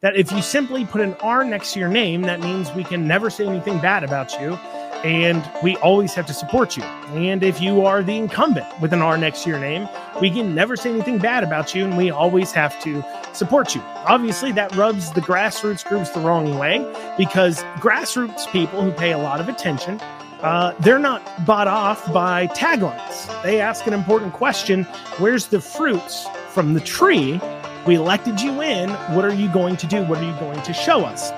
that if you simply put an R next to your name, that means we can never say anything bad about you and we always have to support you. And if you are the incumbent with an R next to your name, we can never say anything bad about you and we always have to support you. Obviously, that rubs the grassroots groups the wrong way because grassroots people who pay a lot of attention. Uh, they're not bought off by taglines. They ask an important question Where's the fruits from the tree? We elected you in. What are you going to do? What are you going to show us?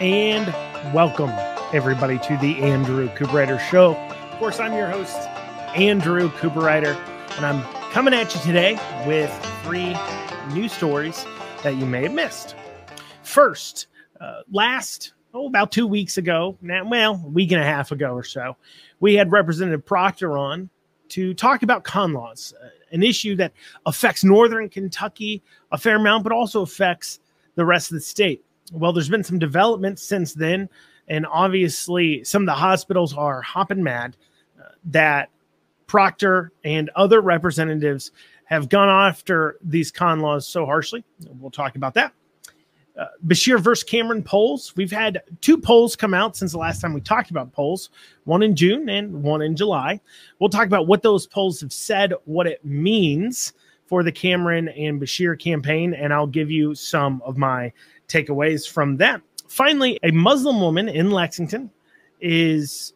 And welcome everybody to the Andrew Cooperrider Show. Of course, I'm your host, Andrew Cooperrider, and I'm coming at you today with three news stories that you may have missed. First, uh, last oh about two weeks ago, now well, a week and a half ago or so, we had Representative Proctor on to talk about con laws, uh, an issue that affects Northern Kentucky a fair amount, but also affects the rest of the state. Well, there's been some developments since then, and obviously some of the hospitals are hopping mad uh, that Proctor and other representatives have gone after these con laws so harshly. We'll talk about that. Uh, Beshear versus Cameron polls. We've had two polls come out since the last time we talked about polls, one in June and one in July. We'll talk about what those polls have said, what it means for the Cameron and Beshear campaign, and I'll give you some of my takeaways from that. Finally, a Muslim woman in Lexington is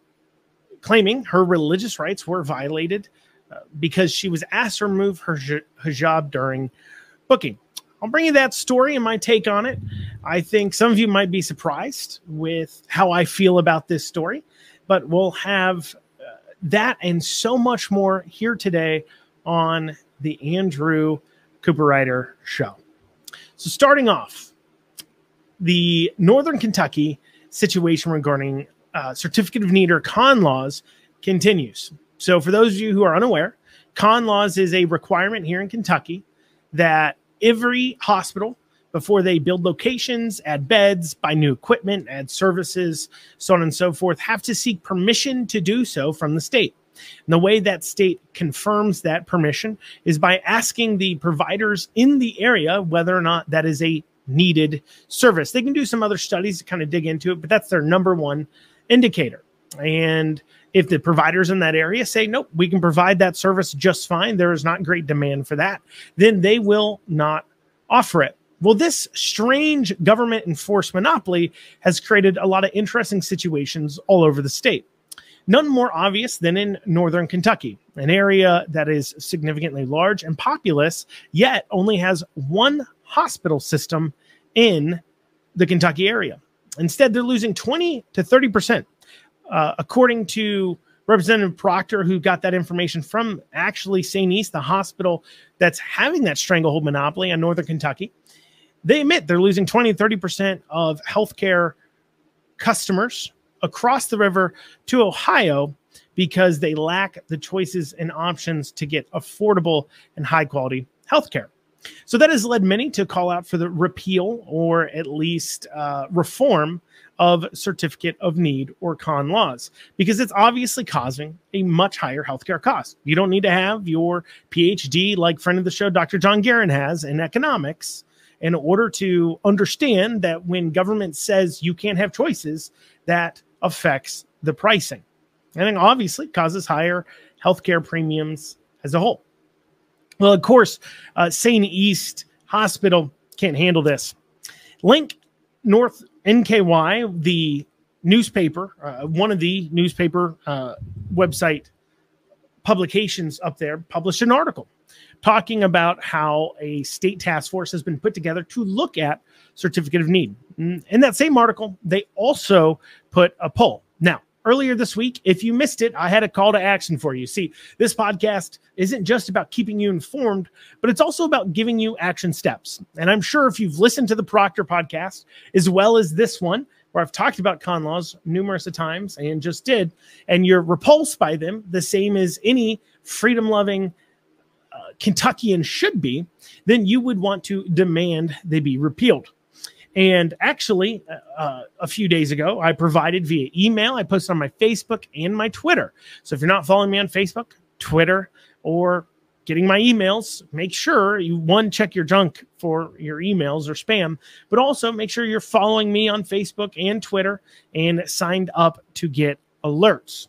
claiming her religious rights were violated uh, because she was asked to remove her hijab during booking. I'll bring you that story and my take on it. I think some of you might be surprised with how I feel about this story, but we'll have uh, that and so much more here today on the Andrew Cooperrider Show. So, starting off, the Northern Kentucky situation regarding uh, certificate of need or con laws continues. So, for those of you who are unaware, con laws is a requirement here in Kentucky that every hospital, before they build locations, add beds, buy new equipment, add services, so on and so forth, have to seek permission to do so from the state. And the way that state confirms that permission is by asking the providers in the area whether or not that is a needed service. They can do some other studies to kind of dig into it, but that's their number one indicator. And if the providers in that area say, nope, we can provide that service just fine, there is not great demand for that, then they will not offer it. Well, this strange government enforced monopoly has created a lot of interesting situations all over the state. None more obvious than in northern Kentucky, an area that is significantly large and populous, yet only has one hospital system in the Kentucky area. Instead, they're losing 20 to 30 percent, uh, according to Representative Proctor, who got that information from actually St. East, the hospital that's having that stranglehold monopoly on Northern Kentucky. They admit they're losing 20 30 percent of healthcare customers across the river to Ohio because they lack the choices and options to get affordable and high quality healthcare. So that has led many to call out for the repeal or at least uh, reform of certificate of need or con laws because it's obviously causing a much higher healthcare cost. You don't need to have your PhD, like friend of the show, Dr. John Garen has in economics, in order to understand that when government says you can't have choices, that affects the pricing. And it obviously causes higher healthcare premiums as a whole. Well, of course, uh, St. East Hospital can't handle this. Link North NKY, the newspaper, uh, one of the newspaper uh, website publications up there, published an article talking about how a state task force has been put together to look at certificate of need. Mm, in that same article, they also put a poll. Now, earlier this week. If you missed it, I had a call to action for you. See, this podcast isn't just about keeping you informed, but it's also about giving you action steps. And I'm sure if you've listened to the Proctor podcast, as well as this one, where I've talked about con laws numerous of times and just did, and you're repulsed by them, the same as any freedom loving uh, Kentuckian should be, then you would want to demand they be repealed. And actually, uh, uh, a few days ago, I provided via email, I posted on my Facebook and my Twitter. So if you're not following me on Facebook, Twitter, or getting my emails, make sure you one check your junk for your emails or spam, but also make sure you're following me on Facebook and Twitter and signed up to get alerts.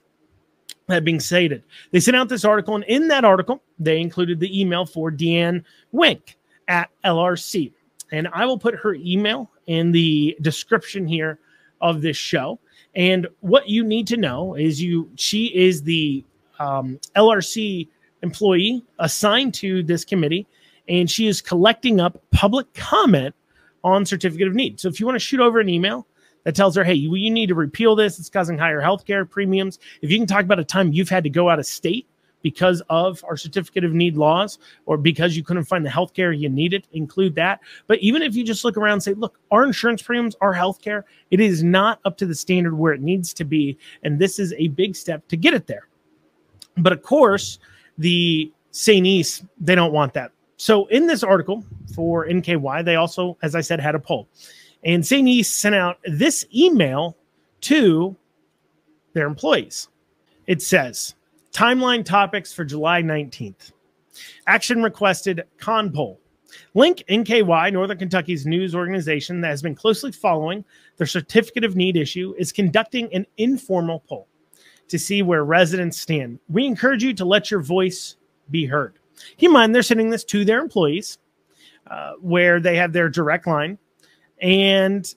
That being stated, they sent out this article, and in that article, they included the email for Deeann Wenk at LRC. And I will put her email in the description here of this show. And what you need to know is you she is the um, LRC employee assigned to this committee, and she is collecting up public comment on certificate of need. So if you want to shoot over an email that tells her, hey, you, you need to repeal this, it's causing higher healthcare premiums. If you can talk about a time you've had to go out of state because of our certificate of need laws or because you couldn't find the healthcare you needed, include that. But even if you just look around and say, look, our insurance premiums, our healthcare, it is not up to the standard where it needs to be. And this is a big step to get it there. But of course, the St. East, they don't want that. So in this article for NKY, they also, as I said, had a poll. And St. East sent out this email to their employees. It says, timeline topics for July 19th. Action requested con poll. Link NKY, Northern Kentucky's news organization that has been closely following the certificate of need issue, is conducting an informal poll to see where residents stand. We encourage you to let your voice be heard. Keep in mind, they're sending this to their employees uh, where they have their direct line. And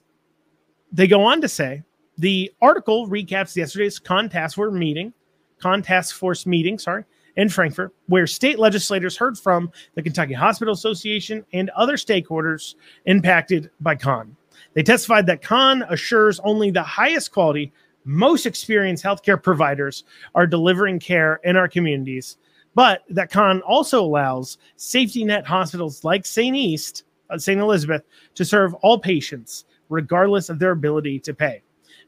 they go on to say the article recaps yesterday's con task force meeting, con task force meeting, sorry, in Frankfort, where state legislators heard from the Kentucky Hospital Association and other stakeholders impacted by con. They testified that con assures only the highest quality most experienced healthcare providers are delivering care in our communities, but that con also allows safety net hospitals like St. East, uh, St. Elizabeth, to serve all patients regardless of their ability to pay.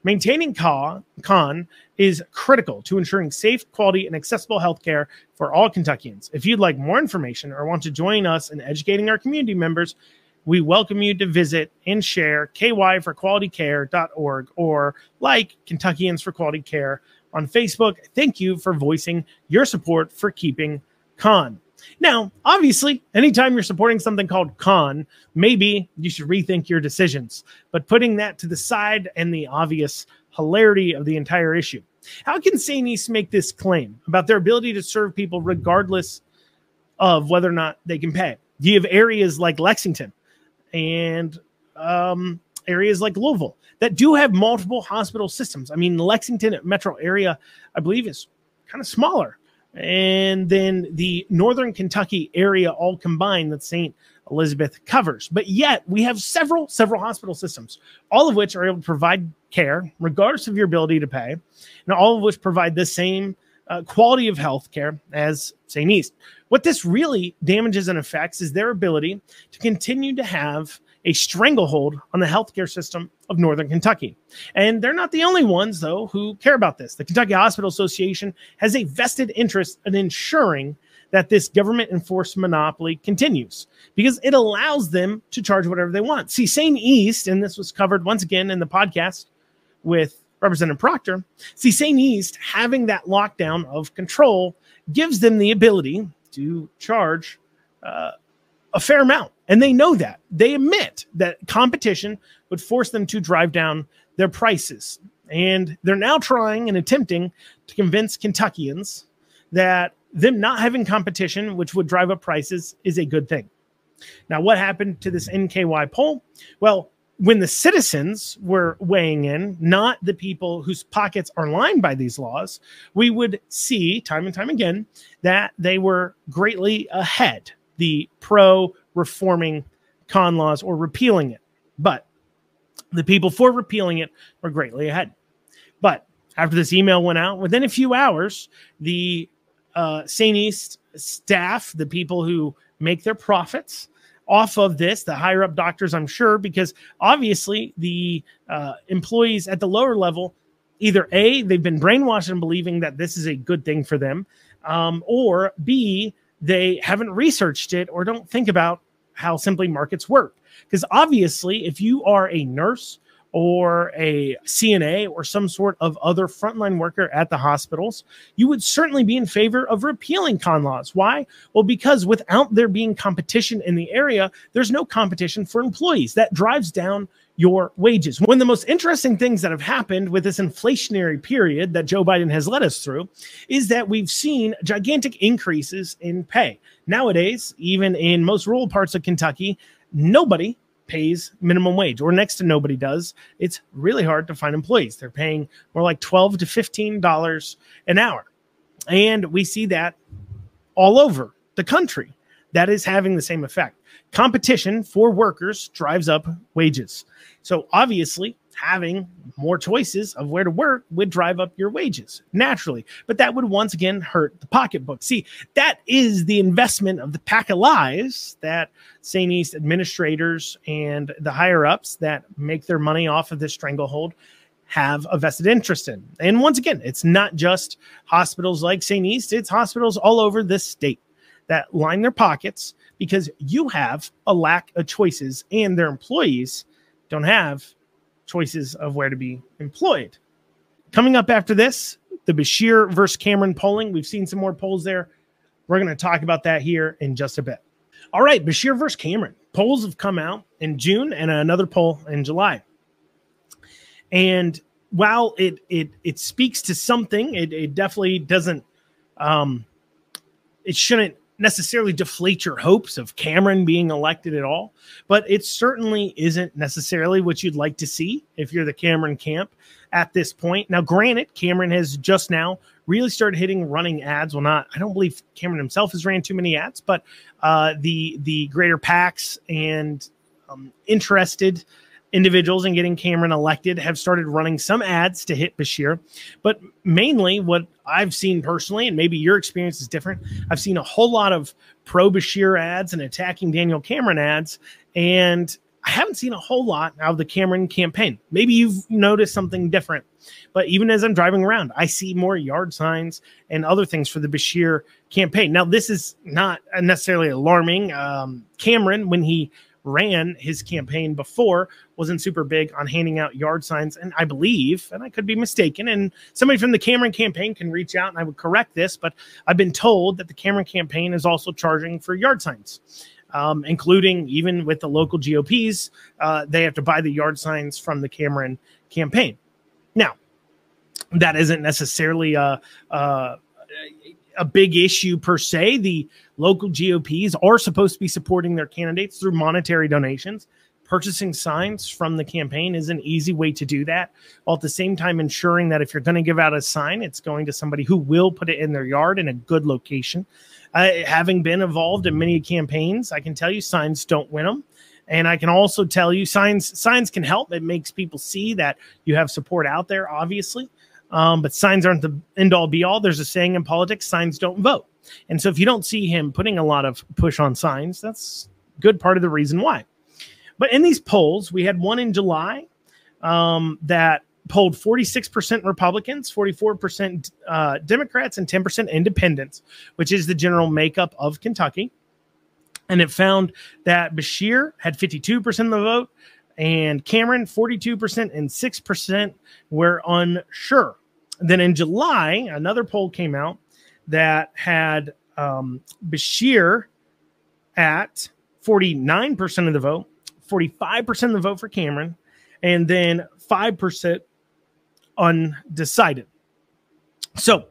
Maintaining con is critical to ensuring safe, quality, and accessible healthcare for all Kentuckians. If you'd like more information or want to join us in educating our community members, we welcome you to visit and share kyforqualitycare.org or like Kentuckians for Quality Care on Facebook. Thank you for voicing your support for keeping con. Now, obviously, anytime you're supporting something called con, maybe you should rethink your decisions. But putting that to the side and the obvious hilarity of the entire issue, how can St. Make this claim about their ability to serve people regardless of whether or not they can pay? You have areas like Lexington and um, areas like Louisville that do have multiple hospital systems. I mean, Lexington metro area, I believe, is kind of smaller. And then the Northern Kentucky area all combined that St. Elizabeth covers. But yet we have several, several hospital systems, all of which are able to provide care regardless of your ability to pay, and all of which provide the same uh, quality of health care as St. East. What this really damages and affects is their ability to continue to have a stranglehold on the healthcare system of Northern Kentucky. And they're not the only ones, though, who care about this. The Kentucky Hospital Association has a vested interest in ensuring that this government enforced monopoly continues because it allows them to charge whatever they want. See, St. East, and this was covered once again in the podcast with Representative Proctor, see, St. East having that lockdown of control gives them the ability to charge uh, a fair amount. And they know that. They admit that competition would force them to drive down their prices. And they're now trying and attempting to convince Kentuckians that them not having competition, which would drive up prices, is a good thing. Now, what happened to this NKY poll? Well, when the citizens were weighing in, not the people whose pockets are lined by these laws, we would see time and time again that they were greatly ahead, the pro reforming con laws or repealing it. But the people for repealing it were greatly ahead. But after this email went out, within a few hours, the uh, St. East staff, the people who make their profits, off of this, the higher up doctors, I'm sure, because obviously the uh, employees at the lower level, either A, they've been brainwashed and believing that this is a good thing for them, um, or B, they haven't researched it or don't think about how simply markets work. Because obviously, if you are a nurse or a CNA or some sort of other frontline worker at the hospitals, you would certainly be in favor of repealing con laws. Why? Well, because without there being competition in the area, there's no competition for employees. That drives down your wages. One of the most interesting things that have happened with this inflationary period that Joe Biden has led us through is that we've seen gigantic increases in pay. Nowadays, even in most rural parts of Kentucky, nobody pays minimum wage or next to nobody does. It's really hard to find employees. They're paying more like 12 to $15 an hour. And we see that all over the country. That is having the same effect. Competition for workers drives up wages. So obviously, having more choices of where to work would drive up your wages naturally. But that would once again hurt the pocketbook. See, that is the investment of the pack of lies that St. East administrators and the higher ups that make their money off of this stranglehold have a vested interest in. And once again, it's not just hospitals like St. East, it's hospitals all over this state that line their pockets because you have a lack of choices and their employees don't have choices of where to be employed. Coming up after this, the Beshear versus Cameron polling. We've seen some more polls there. We're going to talk about that here in just a bit. All right, Beshear versus Cameron. Polls have come out in June and another poll in July. And while it it it speaks to something, it, it definitely doesn't um it shouldn't necessarily deflate your hopes of Cameron being elected at all, but it certainly isn't necessarily what you'd like to see if you're the Cameron camp at this point. Now, granted, Cameron has just now really started hitting running ads. Well, not I don't believe Cameron himself has ran too many ads, but uh, the the greater PACs and um, interested individuals in getting Cameron elected have started running some ads to hit Beshear. But mainly, what I've seen personally, and maybe your experience is different, I've seen a whole lot of pro Beshear ads and attacking Daniel Cameron ads. And I haven't seen a whole lot out of the Cameron campaign. Maybe you've noticed something different. But even as I'm driving around, I see more yard signs and other things for the Beshear campaign. Now, this is not necessarily alarming. Um, Cameron, when he ran his campaign before wasn't super big on handing out yard signs. And I believe, and I could be mistaken, and somebody from the Cameron campaign can reach out and I would correct this, but I've been told that the Cameron campaign is also charging for yard signs. Um, including even with the local GOPs, uh, they have to buy the yard signs from the Cameron campaign. Now, that isn't necessarily a, a, a big issue per se. The local GOPs are supposed to be supporting their candidates through monetary donations. Purchasing signs from the campaign is an easy way to do that, while at the same time ensuring that if you're going to give out a sign, it's going to somebody who will put it in their yard in a good location. Uh, having been involved in many campaigns, I can tell you signs don't win them. And I can also tell you signs signs can help. It makes people see that you have support out there, obviously. Um, but signs aren't the end all be all. There's a saying in politics: signs don't vote. And so if you don't see him putting a lot of push on signs, that's good part of the reason why. But in these polls, we had one in July um, that polled 46% Republicans, 44% uh, Democrats, and 10% independents, which is the general makeup of Kentucky. And it found that Beshear had 52% of the vote, and Cameron 42%, and 6% were unsure. Then in July, another poll came out that had um, Beshear at 49% of the vote, 45% of the vote for Cameron, and then 5% undecided. So,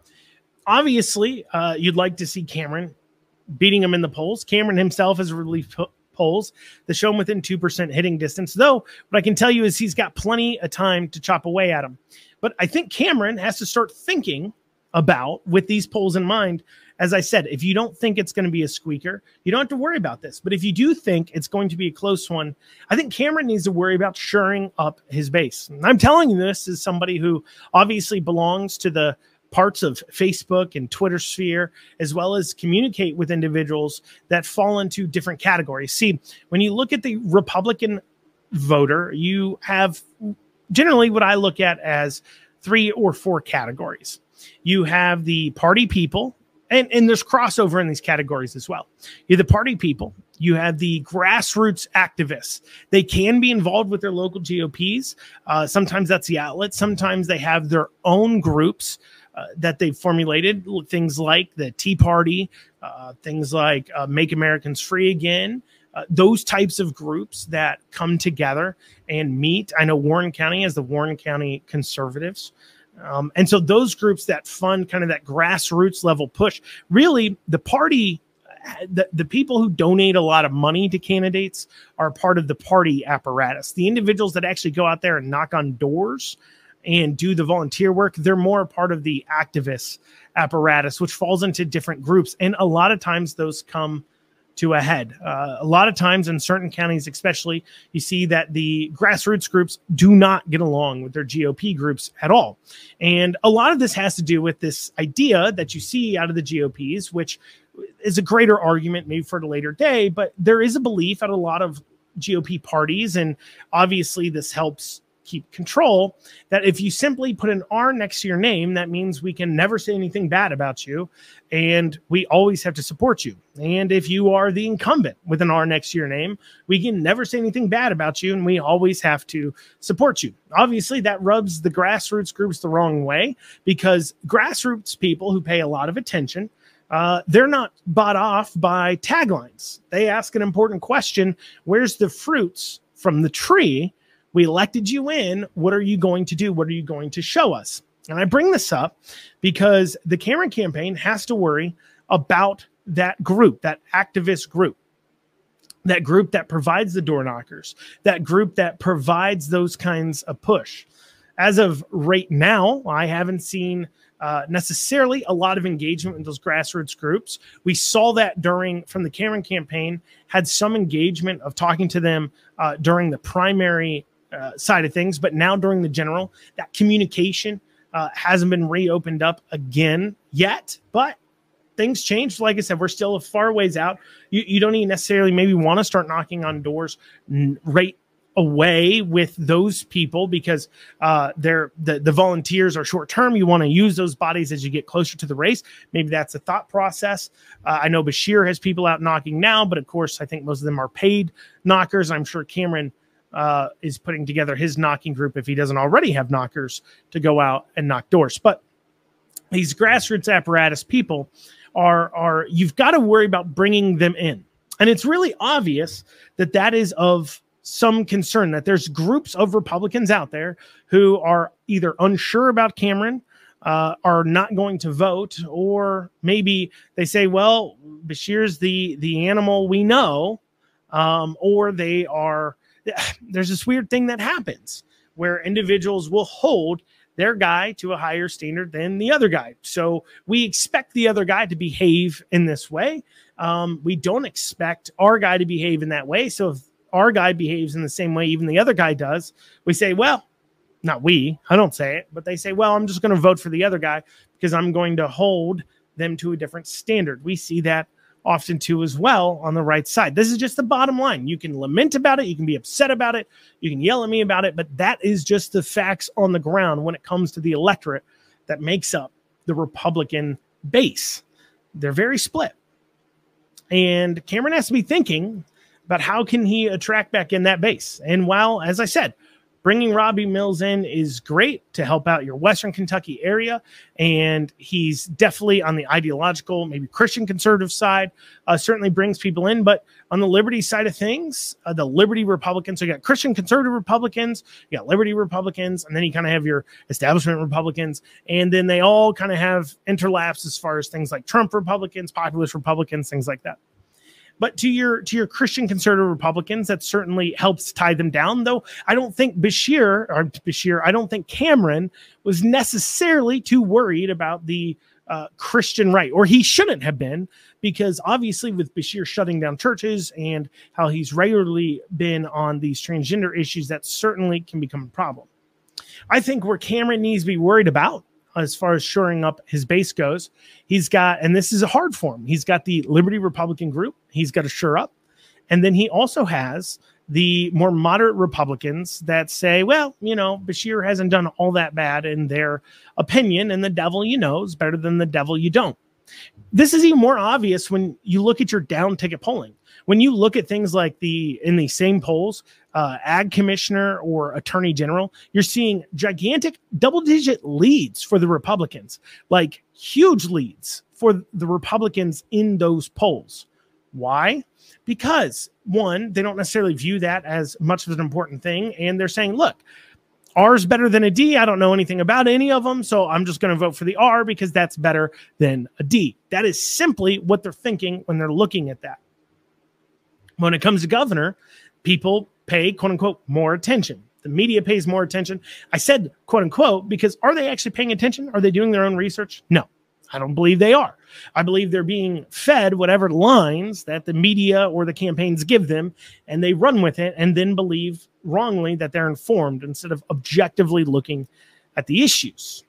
obviously, uh, you'd like to see Cameron beating him in the polls. Cameron himself has released polls that show him within 2% hitting distance. Though, what I can tell you is he's got plenty of time to chop away at him. But I think Cameron has to start thinking about with these polls in mind. As I said, if you don't think it's going to be a squeaker, you don't have to worry about this. But if you do think it's going to be a close one, I think Cameron needs to worry about shoring up his base. And I'm telling you this as somebody who obviously belongs to the parts of Facebook and Twitter sphere, as well as communicate with individuals that fall into different categories. See, when you look at the Republican voter, you have generally what I look at as three or four categories. You have the party people, and, and there's crossover in these categories as well. You're the party people, You have the grassroots activists. They can be involved with their local GOPs. Uh, sometimes that's the outlet. Sometimes they have their own groups uh, that they've formulated. Things like the Tea Party, uh, things like uh, Make Americans Free Again. Uh, those types of groups that come together and meet. I know Warren County has the Warren County Conservatives. Um, and so those groups that fund kind of that grassroots level push, really the party the, the people who donate a lot of money to candidates are part of the party apparatus. The individuals that actually go out there and knock on doors and do the volunteer work, they're more part of the activist apparatus, which falls into different groups. And a lot of times those come to a head. Uh, a lot of times in certain counties, especially, you see that the grassroots groups do not get along with their GOP groups at all. And a lot of this has to do with this idea that you see out of the GOPs, which is a greater argument maybe for a later day, but there is a belief at a lot of GOP parties, and obviously this helps keep control that if you simply put an R next to your name, that means we can never say anything bad about you and we always have to support you. And if you are the incumbent with an R next to your name, we can never say anything bad about you and we always have to support you. Obviously, that rubs the grassroots groups the wrong way because grassroots people who pay a lot of attention uh, they're not bought off by taglines. They ask an important question Where's the fruits from the tree? We elected you in. What are you going to do? What are you going to show us? And I bring this up because the Cameron campaign has to worry about that group, that activist group, that group that provides the door knockers, that group that provides those kinds of push. As of right now, I haven't seen uh, necessarily a lot of engagement with those grassroots groups. We saw that during from the Cameron campaign, had some engagement of talking to them uh, during the primary uh, side of things, but now during the general, that communication uh, hasn't been reopened up again yet. But things changed. Like I said, we're still a far ways out. You, you don't even necessarily maybe want to start knocking on doors right away with those people because uh, they're the, the volunteers are short term. You want to use those bodies as you get closer to the race. Maybe that's a thought process. Uh, I know Beshear has people out knocking now, but of course, I think most of them are paid knockers. I'm sure Cameron uh, is putting together his knocking group if he doesn't already have knockers to go out and knock doors. But these grassroots apparatus people are are you've got to worry about bringing them in, and it's really obvious that that is of some concern that there's groups of Republicans out there who are either unsure about Cameron, uh, are not going to vote, or maybe they say, "Well, Beshear's the the animal we know," um, or they are. There's this weird thing that happens where individuals will hold their guy to a higher standard than the other guy. So we expect the other guy to behave in this way. Um, we don't expect our guy to behave in that way. So if our guy behaves in the same way even the other guy does, we say, well, not we, I don't say it, but they say, well, I'm just going to vote for the other guy because I'm going to hold them to a different standard. We see that often too as well on the right side. This is just the bottom line. You can lament about it, you can be upset about it, you can yell at me about it, but that is just the facts on the ground when it comes to the electorate that makes up the Republican base. They're very split. And Cameron has to be thinking about how can he attract back in that base? And while, as I said, bringing Robby Mills in is great to help out your Western Kentucky area. And he's definitely on the ideological, maybe Christian conservative side, uh, certainly brings people in. But on the Liberty side of things, uh, the Liberty Republicans, so you got Christian conservative Republicans, you got Liberty Republicans, and then you kind of have your establishment Republicans. And then they all kind of have interlaps as far as things like Trump Republicans, populist Republicans, things like that. But to your to your Christian conservative Republicans, that certainly helps tie them down. Though I don't think Bashir or Beshear, I don't think Cameron was necessarily too worried about the uh, Christian right, or he shouldn't have been, because obviously with Beshear shutting down churches and how he's regularly been on these transgender issues, that certainly can become a problem. I think where Cameron needs to be worried about as far as shoring up his base goes. He's got, and this is a hard form. He's got the Liberty Republican group. He's got to shore up, and then he also has the more moderate Republicans that say, well, you know, Beshear hasn't done all that bad in their opinion, and the devil you know is better than the devil you don't. This is even more obvious when you look at your down ticket polling. When you look at things like the in the same polls, uh, ag commissioner or attorney general, you're seeing gigantic double digit leads for the Republicans, like huge leads for the Republicans in those polls. Why? Because one, they don't necessarily view that as much of an important thing. And they're saying, look, R is better than a D. I don't know anything about any of them. So I'm just going to vote for the R because that's better than a D. That is simply what they're thinking when they're looking at that. When it comes to governor, people pay quote unquote more attention. The media pays more attention. I said quote unquote because are they actually paying attention? Are they doing their own research? No. I don't believe they are. I believe they're being fed whatever lines that the media or the campaigns give them, and they run with it and then believe wrongly that they're informed instead of objectively looking at the issues.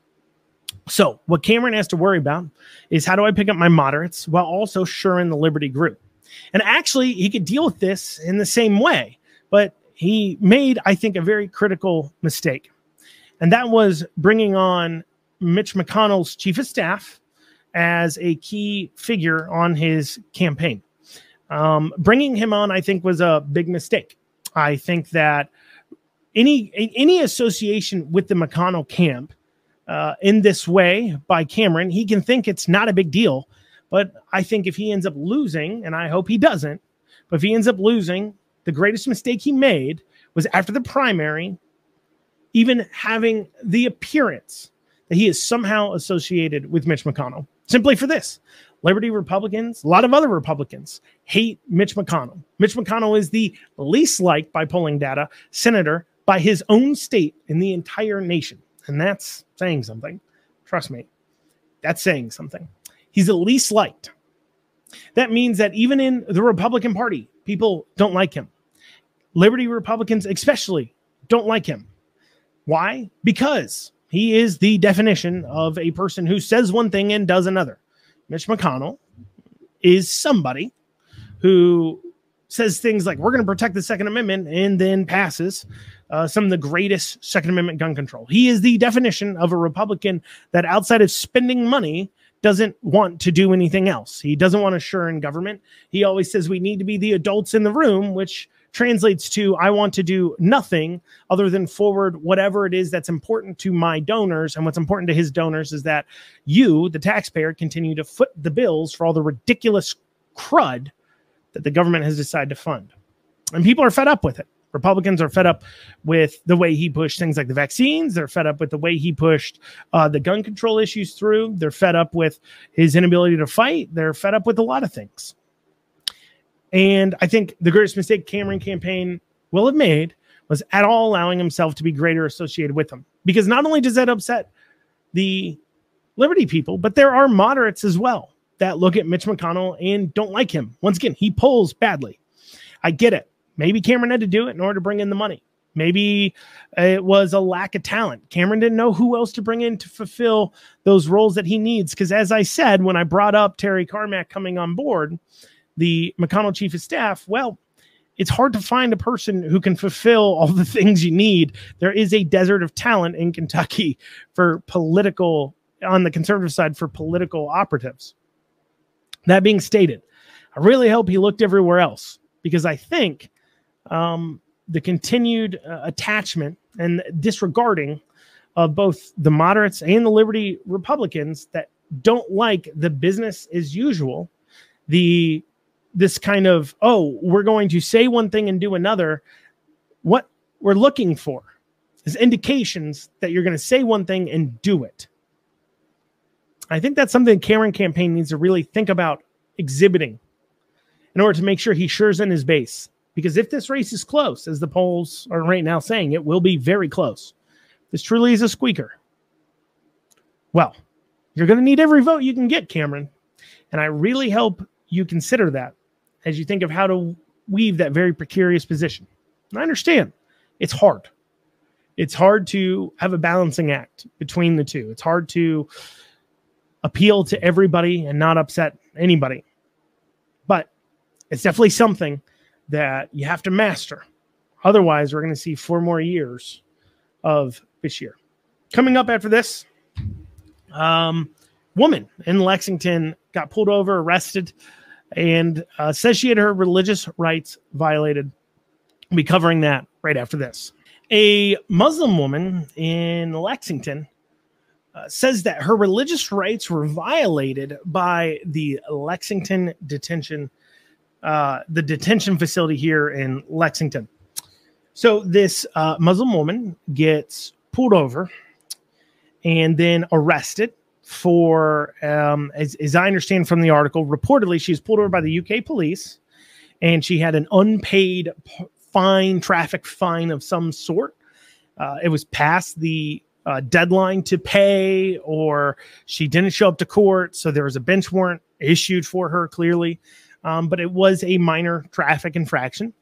So, what Cameron has to worry about is how do I pick up my moderates while also shoring the Liberty group? And actually, he could deal with this in the same way, but he made, I think, a very critical mistake. And that was bringing on Mitch McConnell's chief of staff as a key figure on his campaign. Um, bringing him on, I think, was a big mistake. I think that any any association with the McConnell camp uh, in this way by Cameron, he can think it's not a big deal. But I think if he ends up losing, and I hope he doesn't, but if he ends up losing, the greatest mistake he made was after the primary, even having the appearance that he is somehow associated with Mitch McConnell simply for this. Liberty Republicans, a lot of other Republicans hate Mitch McConnell. Mitch McConnell is the least liked by polling data senator by his own state in the entire nation. And that's saying something. Trust me, that's saying something. He's the least liked. That means that even in the Republican Party, people don't like him. Liberty Republicans, especially, don't like him. Why? Because he is the definition of a person who says one thing and does another. Mitch McConnell is somebody who says things like, we're going to protect the Second Amendment and then passes uh, some of the greatest Second Amendment gun control. He is the definition of a Republican that outside of spending money doesn't want to do anything else. He doesn't want to share in government. He always says we need to be the adults in the room, which translates to I want to do nothing other than forward whatever it is that's important to my donors. And what's important to his donors is that you, the taxpayer, continue to foot the bills for all the ridiculous crud that the government has decided to fund. And people are fed up with it. Republicans are fed up with the way he pushed things like the vaccines. They're fed up with the way he pushed uh, the gun control issues through. They're fed up with his inability to fight. They're fed up with a lot of things. And I think the greatest mistake Cameron campaign will have made was at all allowing himself to be greater associated with them. Because not only does that upset the Liberty people, but there are moderates as well that look at Mitch McConnell and don't like him. Once again, he polls badly. I get it. Maybe Cameron had to do it in order to bring in the money. Maybe it was a lack of talent. Cameron didn't know who else to bring in to fulfill those roles that he needs. Because as I said, when I brought up Terry Carmack coming on board, the McConnell chief of staff, well, it's hard to find a person who can fulfill all the things you need. There is a desert of talent in Kentucky for political, on the conservative side, for political operatives. That being stated, I really hope he looked everywhere else because I think um, the continued uh, attachment and disregarding of both the moderates and the Liberty Republicans that don't like the business as usual, the this kind of oh we're going to say one thing and do another. What we're looking for is indications that you're going to say one thing and do it. I think that's something cameron campaign needs to really think about exhibiting in order to make sure he shures in his base because if this race is close as the polls are right now saying it will be very close this truly is a squeaker well you're going to need every vote you can get cameron and i really hope you consider that as you think of how to weave that very precarious position. And I understand it's hard. It's hard to have a balancing act between the two. It's hard to appeal to everybody and not upset anybody. But it's definitely something that you have to master. Otherwise, we're going to see four more years of this year. Coming up after this, um, woman in Lexington got pulled over, arrested and uh, says she had her religious rights violated. We'll be covering that right after this. A Muslim woman in Lexington uh, says that her religious rights were violated by the Lexington detention, uh, the detention facility here in Lexington. So this uh, Muslim woman gets pulled over and then arrested for, um, as, as I understand from the article, reportedly she was pulled over by the UK police and she had an unpaid fine, traffic fine of some sort. Uh, it was past the uh, deadline to pay, or she didn't show up to court. So there was a bench warrant issued for her clearly. Um, but it was a minor traffic infraction.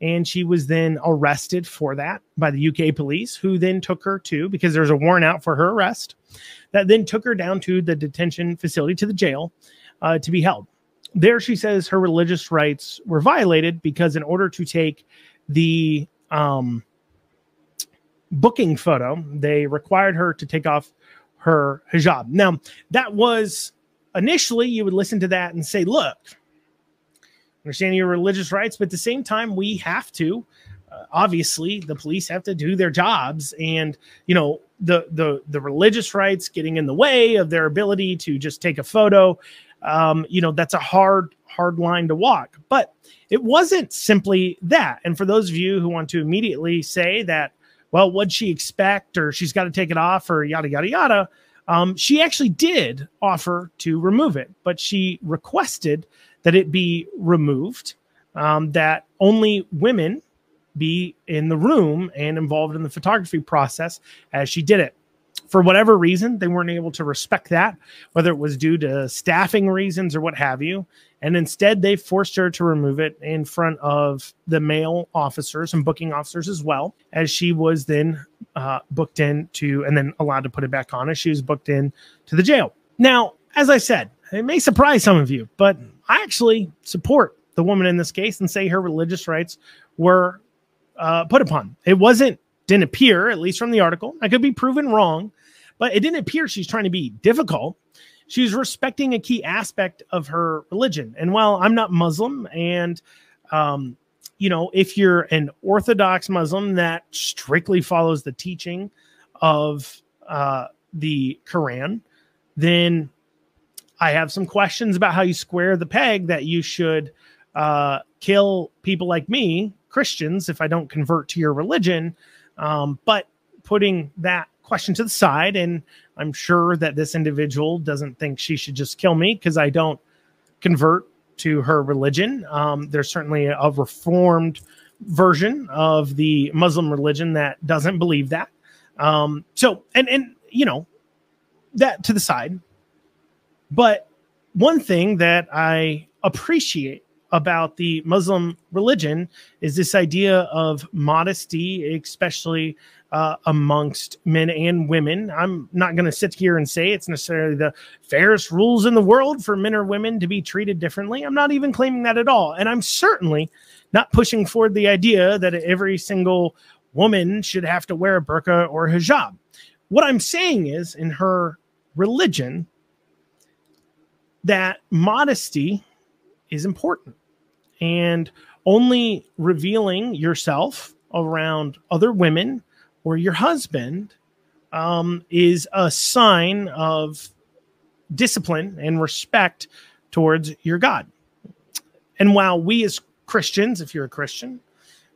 And she was then arrested for that by the UK police, who then took her to, because there's a warrant out for her arrest, that then took her down to the detention facility, to the jail, uh, to be held. There, she says her religious rights were violated because, in order to take the um, booking photo, they required her to take off her hijab. Now, that was initially you would listen to that and say, look, understand your religious rights, but at the same time, we have to. Uh, obviously, the police have to do their jobs, and you know the the the religious rights getting in the way of their ability to just take a photo. Um, you know that's a hard hard line to walk, but it wasn't simply that. And for those of you who want to immediately say that well, what'd she expect? Or she's got to take it off or yada, yada, yada. Um, she actually did offer to remove it, but she requested that it be removed, um, that only women be in the room and involved in the photography process as she did it for whatever reason, they weren't able to respect that, whether it was due to staffing reasons or what have you. And instead, they forced her to remove it in front of the male officers and booking officers as well, as she was then uh, booked in to and then allowed to put it back on as she was booked in to the jail. Now, as I said, it may surprise some of you, but I actually support the woman in this case and say her religious rights were uh, put upon. It wasn't didn't appear, at least from the article. I could be proven wrong, but it didn't appear she's trying to be difficult. She's respecting a key aspect of her religion. And while I'm not Muslim, and um, you know, if you're an Orthodox Muslim that strictly follows the teaching of uh, the Quran, then I have some questions about how you square the peg that you should uh, kill people like me, Christians, if I don't convert to your religion um, but putting that question to the side, and I'm sure that this individual doesn't think she should just kill me because I don't convert to her religion. Um, there's certainly a reformed version of the Muslim religion that doesn't believe that. Um, so, and and you know that to the side. But one thing that I appreciate about the Muslim religion is this idea of modesty, especially uh, amongst men and women. I'm not going to sit here and say it's necessarily the fairest rules in the world for men or women to be treated differently. I'm not even claiming that at all. And I'm certainly not pushing forward the idea that every single woman should have to wear a burqa or hijab. What I'm saying is, in her religion, that modesty is important and only revealing yourself around other women or your husband um, is a sign of discipline and respect towards your God. And while we as Christians, if you're a Christian,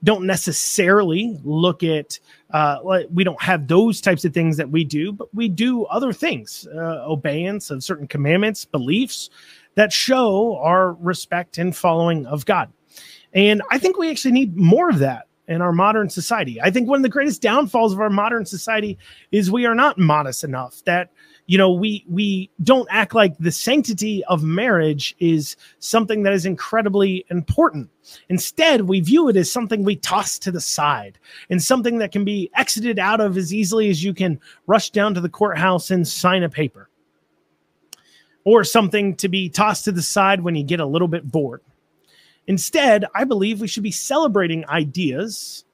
don't necessarily look at uh, we don't have those types of things that we do but we do other things uh, obeyance of certain commandments beliefs that show our respect and following of God. And I think we actually need more of that in our modern society. I think one of the greatest downfalls of our modern society is we are not modest enough that you know we we don't act like the sanctity of marriage is something that is incredibly important instead we view it as something we toss to the side and something that can be exited out of as easily as you can rush down to the courthouse and sign a paper or something to be tossed to the side when you get a little bit bored. Instead, I believe we should be celebrating ideas,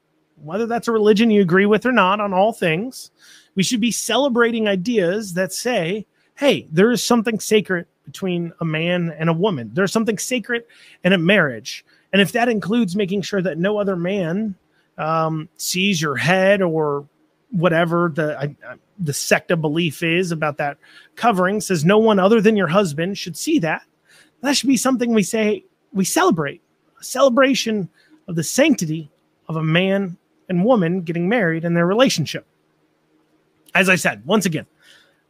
whether that's a religion you agree with or not on all things. We should be celebrating ideas that say, hey, there is something sacred between a man and a woman. There's something sacred in a marriage. And if that includes making sure that no other man um, sees your head or whatever the I, the sect of belief is about that covering says no one other than your husband should see that that should be something we say we celebrate a celebration of the sanctity of a man and woman getting married in their relationship as i said once again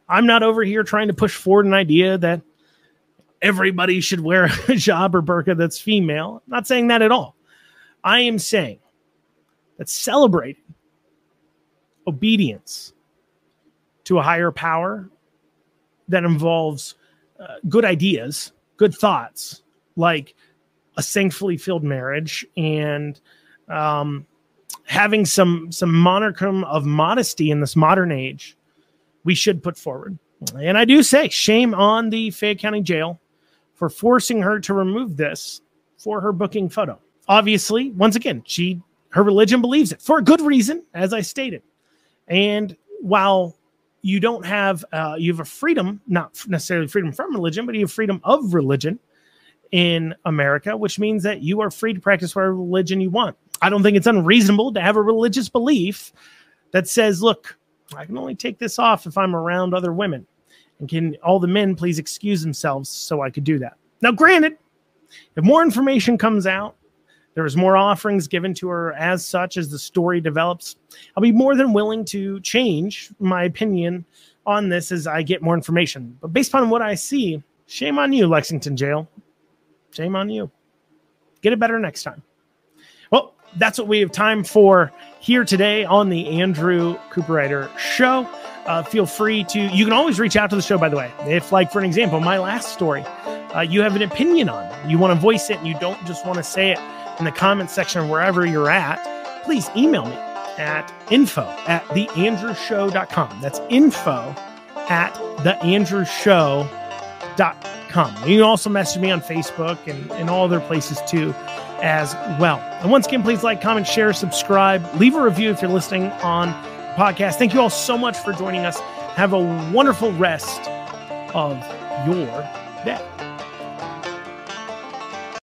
i'm not over here trying to push forward an idea that everybody should wear a hijab or burqa that's female. I'm not saying that at all. I am saying that celebrating obedience to a higher power that involves uh, good ideas, good thoughts, like a thankfully filled marriage and um, having some some monarchy of modesty in this modern age, we should put forward. And I do say, shame on the Fayette County Jail for forcing her to remove this for her booking photo. Obviously, once again, she her religion believes it for a good reason, as I stated. And while you don't have uh, you have a freedom, not necessarily freedom from religion, but you have freedom of religion in America, which means that you are free to practice whatever religion you want. I don't think it's unreasonable to have a religious belief that says, look, I can only take this off if I'm around other women. And can all the men please excuse themselves so I could do that? Now, granted, if more information comes out, there's more offerings given to her as such as the story develops. I'll be more than willing to change my opinion on this as I get more information. But based on what I see, shame on you, Lexington Jail. Shame on you. Get it better next time. That's what we have time for here today on the Andrew Cooperrider Show. Uh, feel free to, you can always reach out to the show, by the way. If, like, for an example, my last story, uh, you have an opinion on you want to voice it, and you don't just want to say it in the comment section or wherever you're at, please email me at info at theandrewshow.com. That's info at theandrewshow.com. You can also message me on Facebook and, and all other places too as well. And once again, please like, comment, share, subscribe, leave a review if you're listening on podcast. Thank you all so much for joining us. Have a wonderful rest of your.